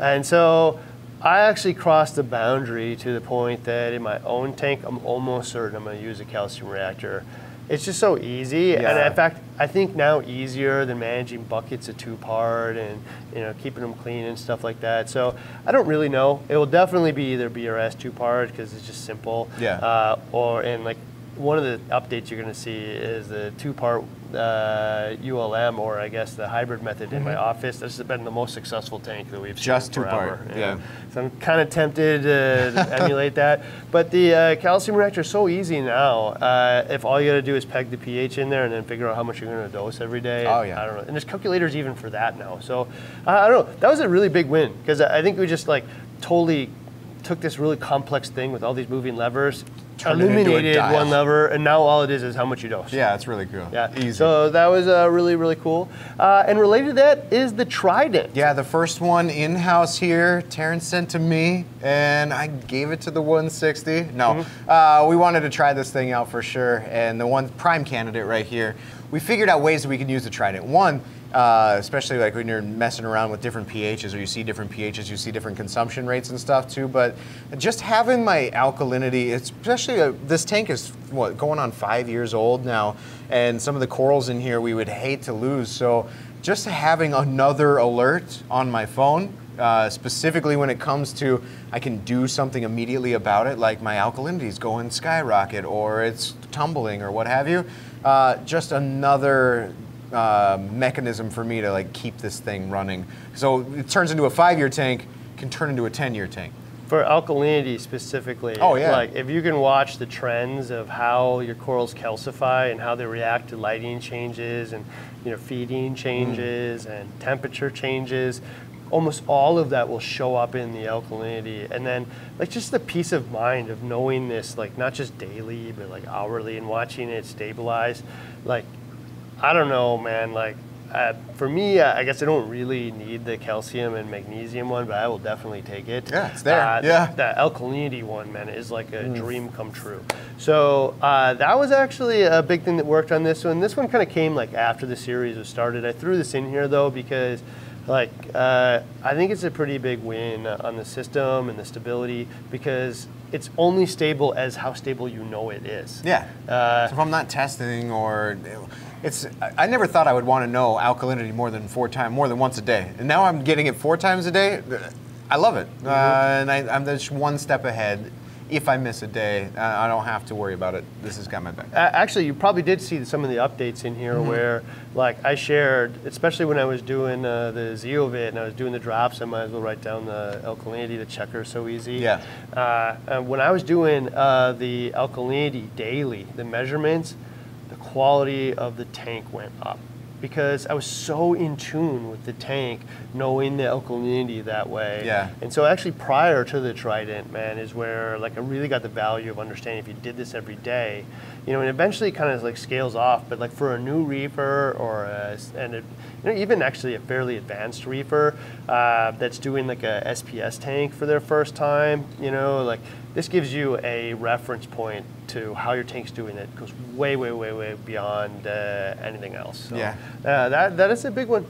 And so I actually crossed the boundary to the point that in my own tank, I'm almost certain I'm going to use a calcium reactor. It's just so easy, and in fact, I think now easier than managing buckets of two part and you know keeping them clean and stuff like that. So I don't really know. It will definitely be either BRS two part because it's just simple, Yeah. uh, or and like one of the updates you're going to see is the two part uh, ULM or I guess the hybrid method in my office. This has been the most successful tank that we've Mm-hmm. Just seen two-part, forever. yeah. So I'm kind of tempted uh, to (laughs) emulate that. But the uh, calcium reactor is so easy now. Uh, if all you got to do is peg the pH in there and then figure out how much you're going to dose every day. Oh, yeah. I don't know. And there's calculators even for that now. So uh, I don't know. That was a really big win because I think we just like totally took this really complex thing with all these moving levers, Turned it into a illuminated one lever, and now all it is is how much you dose. Yeah, it's really cool. Yeah. Easy. So that was uh, really, really cool. Uh, and related to that is the Trident. Yeah, the first one in house here, Terrence sent to me, and I gave it to the 160. No, Mm-hmm. uh, we wanted to try this thing out for sure, and the one prime candidate right here. We figured out ways that we could use the Trident. One, uh, especially like when you're messing around with different pHs, or you see different pHs, you see different consumption rates and stuff too. But just having my alkalinity, especially uh, this tank is what going on five years old now, and some of the corals in here we would hate to lose. So just having another alert on my phone, uh, specifically when it comes to I can do something immediately about it, like my alkalinity is going skyrocket or it's tumbling or what have you. Uh, just another uh, mechanism for me to like keep this thing running. So it turns into a five-year tank, can turn into a ten-year tank. For alkalinity specifically, Oh, yeah. like if you can watch the trends of how your corals calcify and how they react to lighting changes and you know feeding changes Mm. and temperature changes, almost all of that will show up in the alkalinity. And then like just the peace of mind of knowing this, like not just daily but like hourly and watching it stabilize, like I don't know, man. Like, uh, for me, uh, I guess I don't really need the calcium and magnesium one, but I will definitely take it. Yeah, it's there. Uh, Yeah. That alkalinity one, man, is like a dream come true. So uh, that was actually a big thing that worked on this one. This one kind of came like after the series was started. I threw this in here though because. Like, uh, I think it's a pretty big win on the system and the stability because it's only stable as how stable you know it is. Yeah. Uh, so if I'm not testing or it's, I never thought I would want to know alkalinity more than four times, more than once a day, and now I'm getting it four times a day. I love it, uh, and I, I'm just one step ahead. If I miss a day, uh, I don't have to worry about it. This has got my back. Actually, you probably did see some of the updates in here where, like, I shared, especially when I was doing uh, the Zeovit and I was doing the drops, I might as well write down the alkalinity, the checker so easy. Yeah. Uh, when I was doing uh, the alkalinity daily, the measurements, quality of the tank went up because I was so in tune with the tank, knowing the alkalinity that way. Yeah. And so actually prior to the Trident, man, is where like I really got the value of understanding if you did this every day, you know, and eventually kind of like scales off. But like for a new reefer or a, and it, you know, even actually a fairly advanced reefer uh, that's doing like a SPS tank for their first time, you know, like this gives you a reference point to how your tank's doing It goes way, way, way, way beyond uh, anything else. So, Yeah. uh, that that is a big one.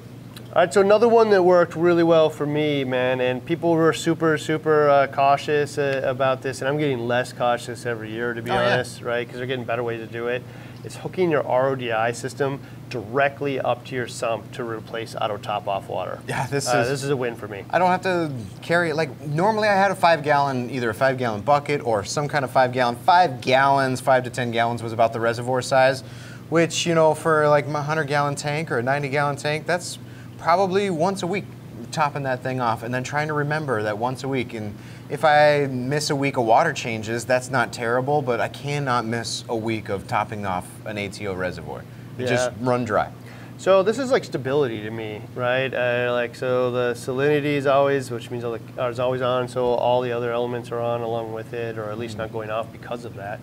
All right, so another one that worked really well for me, man, and people were super, super uh, cautious uh, about this, and I'm getting less cautious every year, to be Oh, yeah. honest, right? Because they're getting better ways to do it. It's hooking your RODI system directly up to your sump to replace auto top off water. Yeah, this Uh, is- this is a win for me. I don't have to carry it. Like normally, I had a five gallon, either a five gallon bucket or some kind of five gallon. Five gallons, five to ten gallons was about the reservoir size, which you know for like my hundred gallon tank or a ninety gallon tank, that's probably once a week topping that thing off and then trying to remember that once a week. And if i miss a week of water changes that's not terrible but i cannot miss a week of topping off an ato reservoir. It just run dry. So this is like stability to me, right? Uh, like so, the salinity is always, which means all the, is always on, so all the other elements are on along with it, or at least not going off because of that.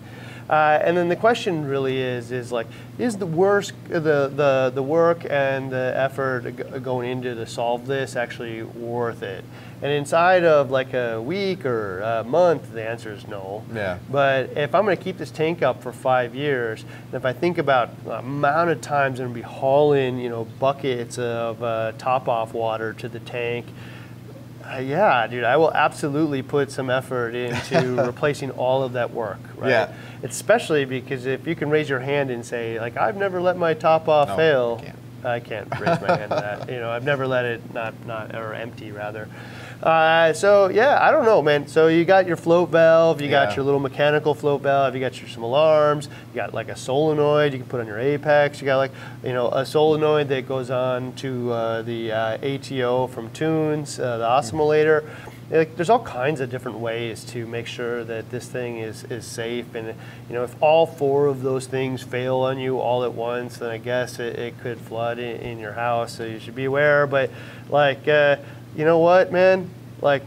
Uh, and then the question really is, is like, is the worst, the, the, the work and the effort going into to solve this actually worth it? And inside of like a week or a month, the answer is no. Yeah. But if I'm going to keep this tank up for five years, and if I think about the amount of times I'm going to be hauling, you know, buckets of uh, top-off water to the tank, uh, yeah, dude, I will absolutely put some effort into (laughs) replacing all of that work, right? Yeah. Especially because if you can raise your hand and say, like, I've never let my top off No, fail. you can't. I can't raise my hand to that. You know, I've never let it not not or empty rather. Uh, so yeah, I don't know, man. So you got your float valve, you Yeah. got your little mechanical float valve, you got your some alarms, you got like a solenoid you can put on your apex. You got like you know a solenoid that goes on to uh, the uh, ATO from Tunze, uh, the Osmolator. Like, there's all kinds of different ways to make sure that this thing is, is safe. And you know, if all four of those things fail on you all at once, then I guess it, it could flood in, in your house. So you should be aware. But like, uh, you know what, man? Like,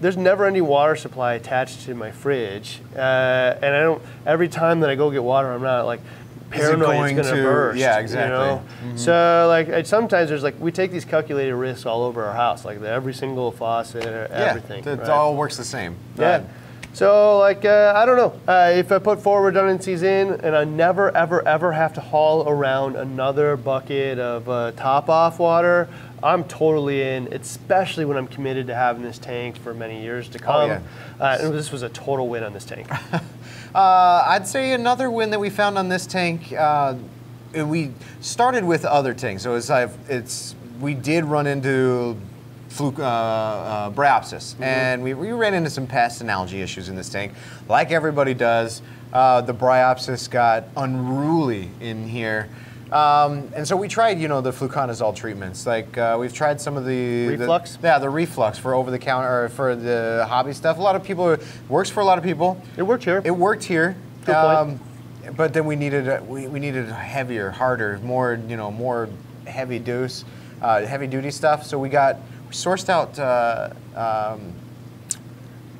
there's never any water supply attached to my fridge, uh, and I don't. Every time that I go get water, I'm not like it paranoid going it's gonna to- burst. yeah, you exactly. know? So like sometimes there's like we take these calculated risks all over our house, like the, every single faucet, or everything. Yeah, it right? all works the same. Yeah. So like uh, I don't know uh, if I put four redundancies in and I never ever ever have to haul around another bucket of uh, top off water, I'm totally in. Especially when I'm committed to having this tank for many years to come. Oh, yeah. uh, and this was a total win on this tank. (laughs) Uh, I'd say another win that we found on this tank. Uh, we started with other tanks, so it's like it's we did run into fluke uh, uh, bryopsis, and we, we ran into some pest and algae issues in this tank, like everybody does. Uh, the bryopsis got unruly in here. Um, and so we tried, you know, the fluconazole treatments. Like uh, we've tried some of the the- Reflux? yeah, the reflux for over the counter or for the hobby stuff. A lot of people works for a lot of people. It worked here. It worked here. Good point. but then we needed a, we, we needed heavier, harder, more you know more heavy dose, uh, heavy duty stuff. So we got we sourced out uh, um, what U, UP,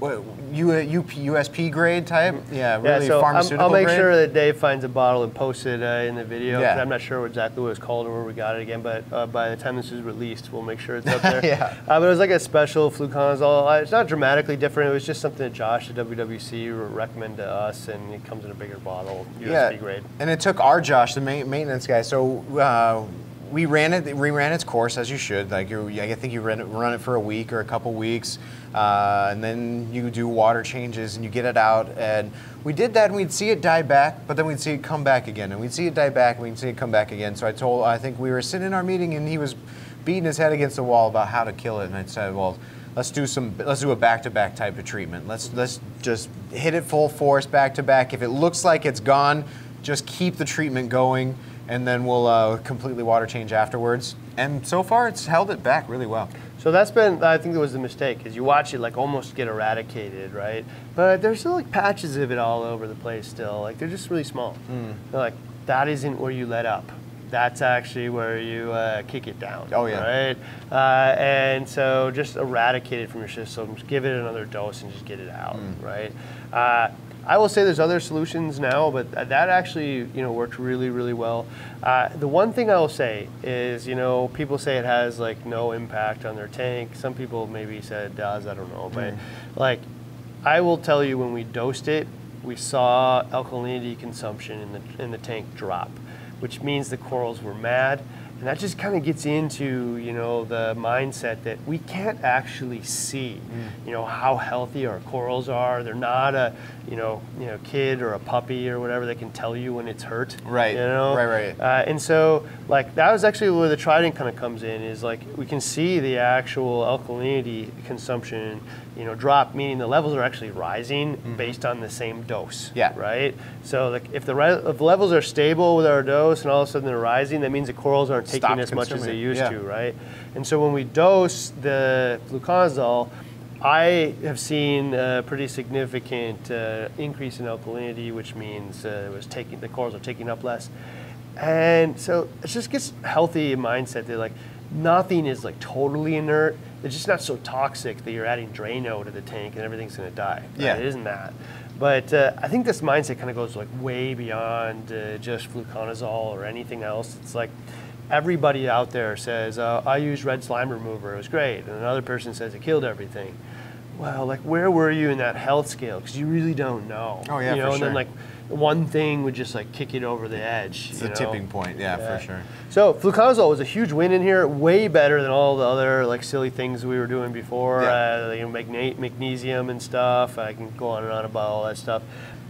USP grade type. Yeah, really yeah, so I'm, I'll make grade. sure that Dave finds a bottle and posts it uh, in the video. Yeah. I'm not sure exactly what it's called or where we got it again, but uh, by the time this is released, we'll make sure it's up there. (laughs) Yeah. Uh, but it was like a special fluconazole. It's not dramatically different. It was just something that Josh at WWC recommended to us, and it comes in a bigger bottle, USP grade. And it took our Josh, the ma- maintenance guy. So uh, we ran it. We ran its course as you should. Like you, I think you run it, run it for a week or a couple weeks, uh, and then you do water changes and you get it out. And we did that, and we'd see it die back, but then we'd see it come back again, and we'd see it die back, and we'd see it come back again. So I told, I think we were sitting in our meeting, and he was beating his head against the wall about how to kill it, and I said, well. Let's do some. Let's do a back-to-back type of treatment. Let's let's just hit it full force back-to-back. If it looks like it's gone, just keep the treatment going, and then we'll uh, completely water change afterwards. And so far, it's held it back really well. So that's been, I think, that was the mistake, is you watch it like almost get eradicated, right? But there's still like patches of it all over the place still. Like they're just really small. Hmm. They're like that isn't where you let up. That's actually where you uh, kick it down. Oh, yeah. Right. Uh, and so just eradicate it from your system. Just give it another dose and just get it out. Hmm. Right. Uh, I will say there's other solutions now, but that actually you know worked really really well. Uh, the one thing I will say is you know people say it has like no impact on their tank. Some people maybe said it does. I don't know, but like I will tell you when we dosed it, we saw alkalinity consumption in the in the tank drop, which means the corals were mad. And that just kind of gets into, you know, the mindset that we can't actually see, Mm. you know, how healthy our corals are. They're not a, you know, you know, kid or a puppy or whatever that can tell you when it's hurt. Right. You know. Right, right. Uh, and so, like, that was actually where the Trident kind of comes in. Is like we can see the actual alkalinity consumption, you know, drop, meaning the levels are actually rising based on the same dose. Mm-hmm. Yeah. Right. So, like, if the re- if the levels are stable with our dose, and all of a sudden they're rising, that means the corals aren't taking as much as they used yeah. to. Right. And so when we dose the fluconazole. I have seen a pretty significant uh, increase in alkalinity, which means uh, it was taking the corals are taking up less. And so it just gets healthy mindset that like nothing is like totally inert. It's just not so toxic that you're adding Drano to the tank and everything's going to die. right? Yeah. it isn't that. But uh, I think this mindset kind of goes like way beyond uh, just fluconazole or anything else. It's like everybody out there says, uh, "I used red slime remover; it was great," and another person says it killed everything. Well, like where were you in that health scale? Because you really don't know. Oh, yeah, you for know, and then sure. like one thing would just like kick it over the edge. It's a know? tipping point, yeah, for sure. So fluconazole was a huge win in here, way better than all the other like silly things we were doing before. Yeah. Uh, you know, magna- magnesium and stuff. I can go on and on about all that stuff.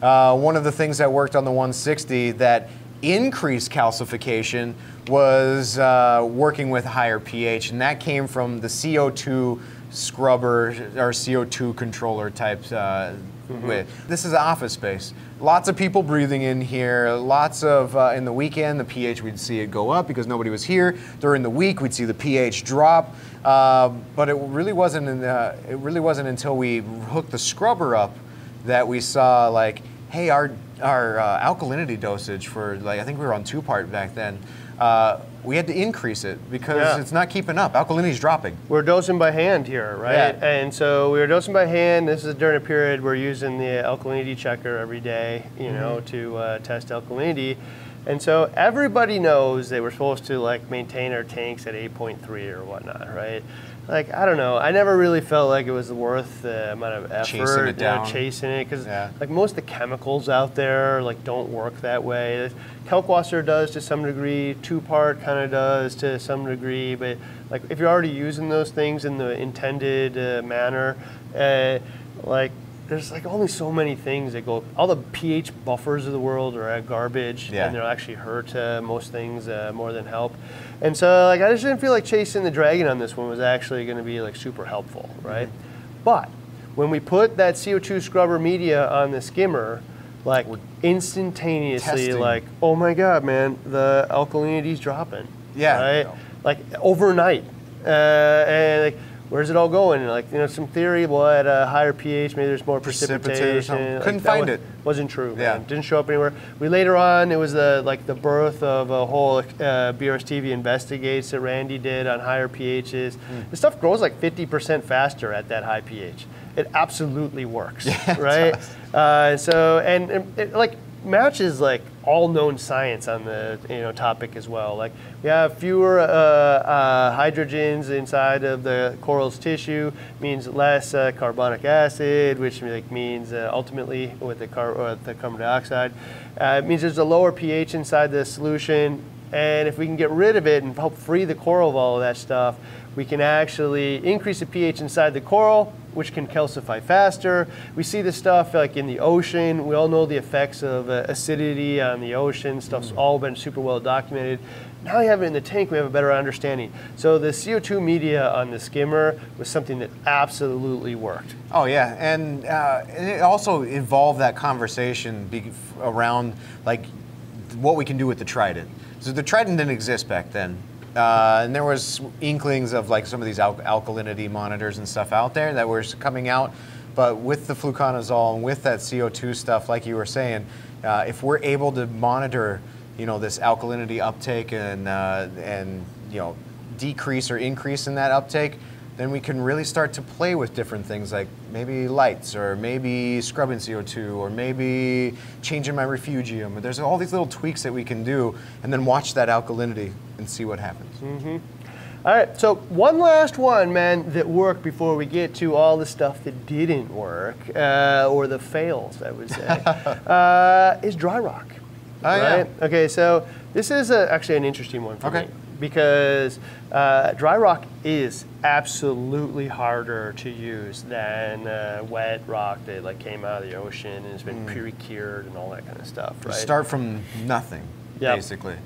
Uh, one of the things that worked on the 160 that increased calcification was uh, working with higher pH, and that came from the CO2 scrubber or CO2 controller type. Uh, with. This is office space. Lots of people breathing in here. Lots of uh, in the weekend the pH we'd see it go up because nobody was here. During the week we'd see the pH drop. Uh, but it really wasn't. In the, it really wasn't until we hooked the scrubber up that we saw like, hey, our our uh, alkalinity dosage for like I think we were on two part back then. Uh, we had to increase it because Yeah. it's not keeping up. Alkalinity is dropping. We're dosing by hand here, right? Yeah. And so we were dosing by hand. This is during a period we're using the alkalinity checker every day, you know, to uh, test alkalinity. And so everybody knows they were supposed to like maintain our tanks at 8.3 or whatnot, right? Like I don't know. I never really felt like it was worth the amount of effort, Chasing it you know, chasing it, because Yeah. like most of the chemicals out there like don't work that way. Kalkwasser does to some degree. Two part kind of does to some degree, but like if you're already using those things in the intended uh, manner, uh, like there's like only so many things that go. All the pH buffers of the world are uh, garbage, Yeah. and they'll actually hurt uh, most things uh, more than help. And so like I just didn't feel like chasing the dragon on this one was actually going to be like super helpful, right? But when we put that CO2 scrubber media on the skimmer, like instantaneously, Testing. like, oh my god, man, the alkalinity's dropping. Yeah. Right? Like overnight. Uh, and like, where's it all going? Like, you know, some theory, well, at a higher pH, maybe there's more precipitation. something. Like, Couldn't find wa- it. Wasn't true. Yeah. Man. Didn't show up anywhere. We later on, it was the like the birth of a whole uh, BRS TV investigates that Randy did on higher pHs. Hmm. The stuff grows like 50% faster at that high pH. It absolutely works, (laughs) right? Uh, so and, and it, like matches like all known science on the you know topic as well. Like we have fewer uh, uh, hydrogens inside of the coral's tissue means less uh, carbonic acid, which like means uh, ultimately with the car uh, the carbon dioxide, uh, it means there's a lower pH inside the solution. And if we can get rid of it and help free the coral of all of that stuff, we can actually increase the pH inside the coral, which can calcify faster. We see this stuff like in the ocean. We all know the effects of uh, acidity on the ocean. Stuff's all been super well documented. Now we have it in the tank, we have a better understanding. So the CO2 media on the skimmer was something that absolutely worked. Oh yeah, and, uh, and it also involved that conversation be- around like what we can do with the Trident. So the Trident didn't exist back then, uh, and there was inklings of like some of these al- alkalinity monitors and stuff out there that were coming out. But with the fluconazole and with that CO2 stuff, like you were saying, uh, if we're able to monitor, you know, this alkalinity uptake and uh, and you know decrease or increase in that uptake, then we can really start to play with different things like maybe lights or maybe scrubbing CO2 or maybe changing my refugium. There's all these little tweaks that we can do and then watch that alkalinity and see what happens. All right, so one last one, man, that worked before we get to all the stuff that didn't work, uh, or the fails, I would say, (laughs) uh, is dry rock. Oh, yeah. Okay, so this is a, actually an interesting one for Okay. me because uh, dry rock is absolutely harder to use than uh, wet rock that like came out of the ocean and has been pre-cured and all that kind of stuff. Right? Start from nothing, Yep. basically.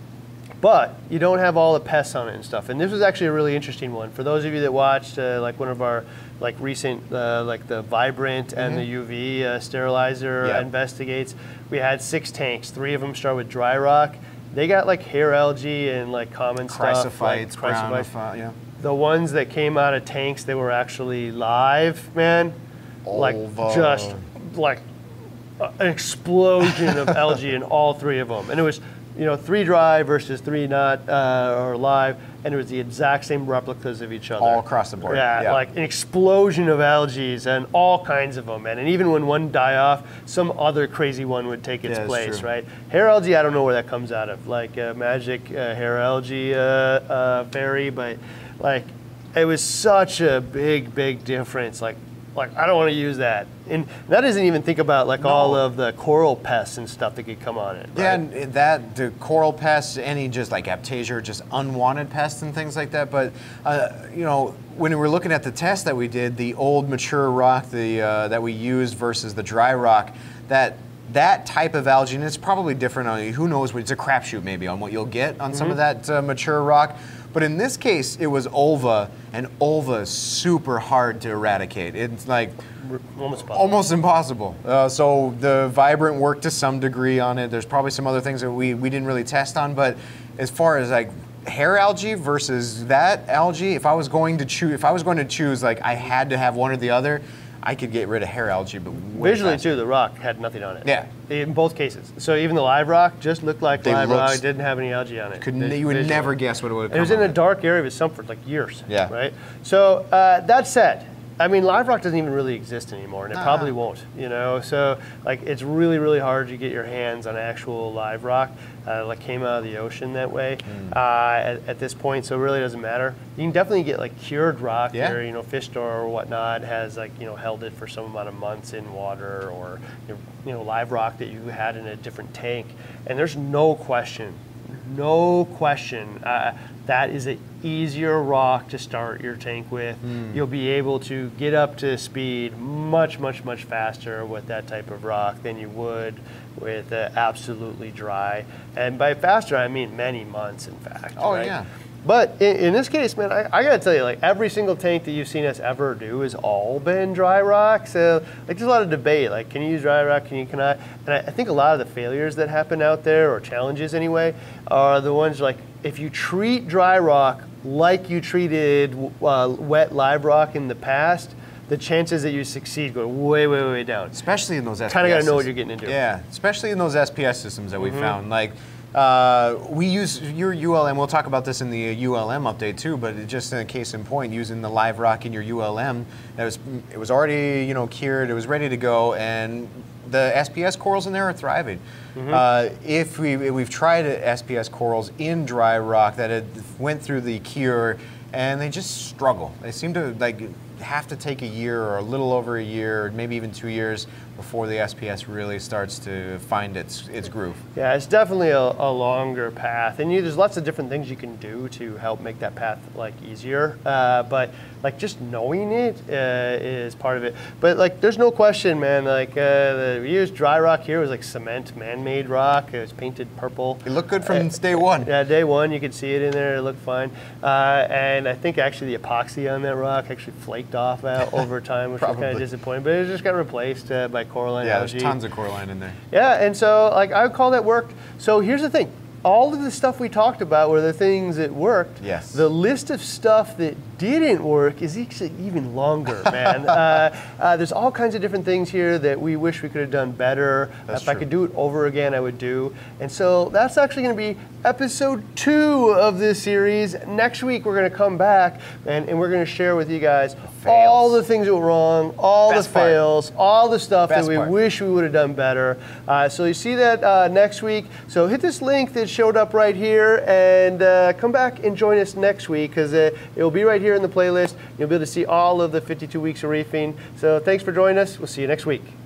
But you don't have all the pests on it and stuff. And this was actually a really interesting one for those of you that watched uh, like one of our like recent uh, like the Vibrant and the UV uh, sterilizer Yeah. investigates. We had six tanks. Three of them start with dry rock. They got like hair algae and like common stuff. like Chrysophytes, chrysophytes. yeah. The ones that came out of tanks, they were actually live, man. Like Ulva. just like an explosion of (laughs) algae in all three of them, and it was you know three dry versus three not uh, or live, and it was the exact same replicas of each other All across the board, Yeah, yeah. like an explosion of algae and all kinds of them, man. And even when one die off, some other crazy one would take its Yeah, place, right? Hair algae, I don't know where that comes out of, like uh, magic uh, hair algae uh, uh, fairy, but like it was such a big, big difference. Like, like I don't want to use that, and that doesn't even think about like all of the coral pests and stuff that could come on it. Yeah, and that the coral pests, any just like aptasia, just unwanted pests and things like that. But uh, you know, when we were looking at the test that we did, the old mature rock, the uh, that we used versus the dry rock, that that type of algae, and it's probably different on who knows. It's a crapshoot maybe on what you'll get on some of that uh, mature rock. But in this case, it was ulva, and ulva is super hard to eradicate. It's like almost. Almost impossible. Uh, so the vibrant worked to some degree on it. There's probably some other things that we, we didn't really test on, but as far as like hair algae versus that algae, if I was going to choose, if I was going to choose, like I had to have one or the other, I could get rid of hair algae, but way Visually faster. too, the rock had nothing on it. Yeah. In both cases. So even the live rock just looked like They live rock, didn't have any algae on it. Could, you would visually. never guess what it would. It was in a dark area of some for like years. Yeah. Right. So uh, that said, I mean, live rock doesn't even really exist anymore, and it Nah. probably won't. You know, so like it's really, really hard to get your hands on actual live rock, uh, like came out of the ocean that way. Hmm. Uh, at, at this point, so it really doesn't matter. You can definitely get like cured rock, Yeah. where you know fish store or whatnot has like you know held it for some amount of months in water, or you know, you know live rock that you had in a different tank, and there's no question no question. Uh, that is an easier rock to start your tank with. You'll be able to get up to speed much, much, much faster with that type of rock than you would with uh, absolutely dry. And by faster, I mean many months, in fact. Oh, right? yeah. But in, in this case, man, I, I gotta tell you, like every single tank that you've seen us ever do has all been dry rock. So like, there's a lot of debate. Like, can you use dry rock? Can you cannot? And I, I think a lot of the failures that happen out there, or challenges anyway, are the ones like if you treat dry rock like you treated uh, wet live rock in the past, the chances that you succeed go way, way, way down. especially in those SPS Kinda gotta know what you're getting into. Yeah, especially in those SPS systems that we found. Like, uh, we use your ULM. We'll talk about this in the ULM update too. But just in a case in point, using the live rock in your ULM, that was it was already you know cured. It was ready to go, and the SPS corals in there are thriving. Uh, if we we've tried SPS corals in dry rock that had went through the cure, and they just struggle. They seem to like have to take a year or a little over a year, maybe even two years before the SPS really starts to find its its groove. Yeah, it's definitely a, a longer path, and you, there's lots of different things you can do to help make that path like easier. Uh, but like just knowing it uh, is part of it. But like, there's no question, man. Like uh, the, we used dry rock here it was like cement, man-made rock. It was painted purple. It looked good from day one. Yeah, day one you could see it in there. It looked fine, uh, and I think actually the epoxy on that rock actually flaked off out over time, which was kind of disappointing. But it just got replaced uh, by coralline Yeah, there's tons of coralline in there. Yeah, and so like I would call that worked. So here's the thing. All of the stuff we talked about were the things that worked. Yes. The list of stuff that didn't work is actually even longer, (laughs) man. uh, uh, there's all kinds of different things here that we wish we could have done better. That's if I could do it over again, I would do. And so that's actually going to be episode two of this series. Next week, we're going to come back and, and we're going to share with you guys all the things that were wrong, all Best the part. fails, all the stuff Best that we part. wish we would have done better. Uh, so you see that uh, next week. So hit this link that showed up right here and uh, come back and join us next week because it will be right here in the playlist. You'll be able to see all of the 52 weeks of reefing. So thanks for joining us. We'll see you next week.